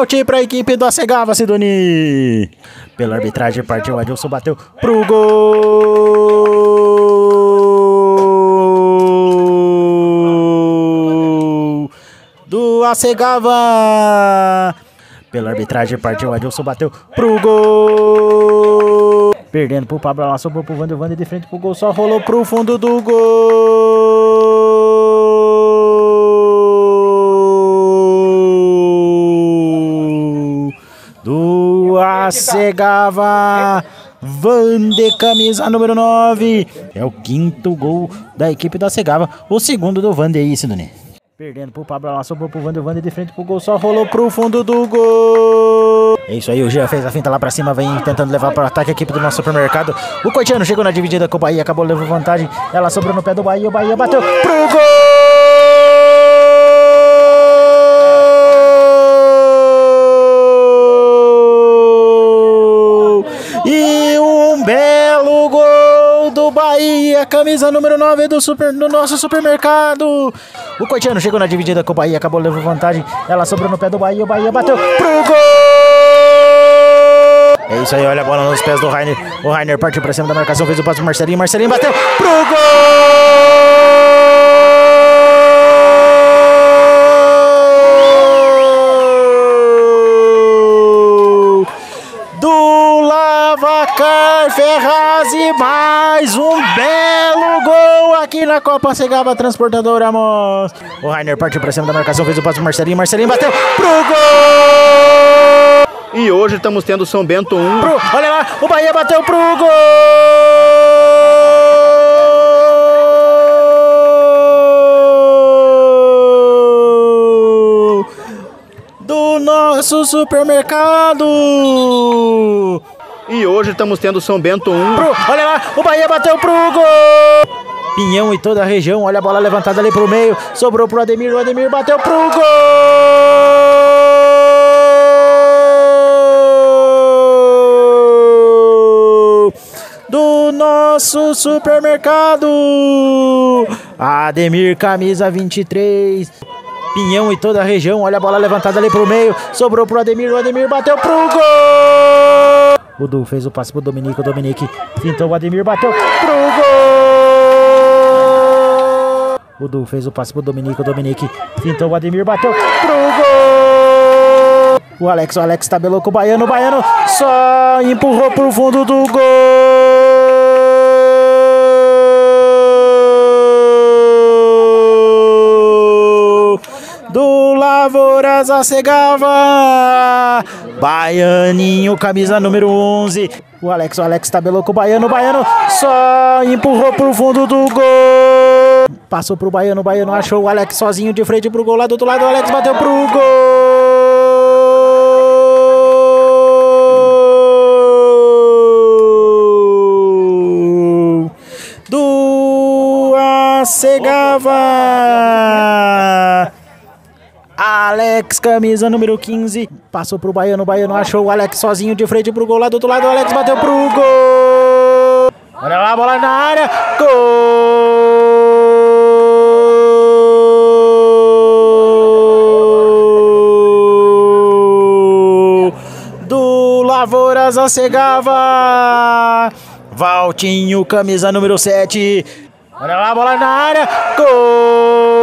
pênalti para a equipe do Acegava, Sidoni. Pela arbitragem partiu, Adilson bateu pro gol do Acegava. Pela arbitragem partiu, Adilson bateu pro gol. Perdendo pro Pablo, lá sobrou pro Vander, Vander de frente pro gol, só rolou pro fundo do gol. Do Acegava. Vander, camisa número 9. É o quinto gol da equipe da Acegava. O segundo do Vander aí, Sidney. Perdendo pro Pablo, lá sobrou pro Vander, Vander de frente pro gol, só rolou pro fundo do gol. É isso aí, o Jean fez a finta lá pra cima, vem tentando levar para o ataque a equipe do nosso supermercado. O Coitiano chegou na dividida com o Bahia, acabou levando vantagem. Ela sobrou no pé do Bahia, o Bahia bateu pro gol! E um gol do Bahia, camisa número 9 do, super, do nosso supermercado. O Coitiano chegou na dividida com o Bahia, acabou levando vantagem. Ela sobrou no pé do Bahia, o Bahia bateu pro gol! É isso aí, olha a bola nos pés do Rainer. O Rainer partiu pra cima da marcação, fez o passe pro Marcelinho. Marcelinho bateu pro gol! Do Lavacar Ferraz e mais um belo gol aqui na Copa Segava Transportadora Amos. O Rainer partiu pra cima da marcação, fez o passe pro Marcelinho. Marcelinho bateu pro gol! E hoje estamos tendo São Bento 1. Pro, olha lá, o Bahia bateu pro gol do nosso supermercado. E hoje estamos tendo São Bento 1. Pro, olha lá, o Bahia bateu pro gol. Pinhão e toda a região, olha a bola levantada ali pro meio, sobrou pro Ademir, o Ademir bateu pro gol do nosso supermercado. Ademir, camisa 23. Pinhão e toda a região, olha a bola levantada ali pro meio, sobrou pro Ademir, o Ademir bateu pro gol. O Du fez o passe pro Dominique, o Dominique fintou o Ademir, bateu pro gol. O Du fez o passe pro Dominique, o Dominique fintou o Ademir, bateu pro gol. O Alex, o Alex tabelou com o Baiano, o Baiano só empurrou pro fundo do gol. Do Lavouras Acegava. Baianinho, camisa número 11. O Alex, o Alex tabelou com o Baiano, o Baiano só empurrou pro fundo do gol. Passou pro Baiano, o Baiano achou o Alex sozinho de frente pro gol lá do outro lado. O Alex bateu pro gol. Do Acegava. Alex, camisa número 15. Passou pro Baiano, o Baiano achou o Alex sozinho de frente pro gol lá do outro lado. O Alex bateu pro gol. Olha lá bola na área. Gol do Lavouras Acegava. Valtinho, camisa número 7. Olha lá bola na área. Gol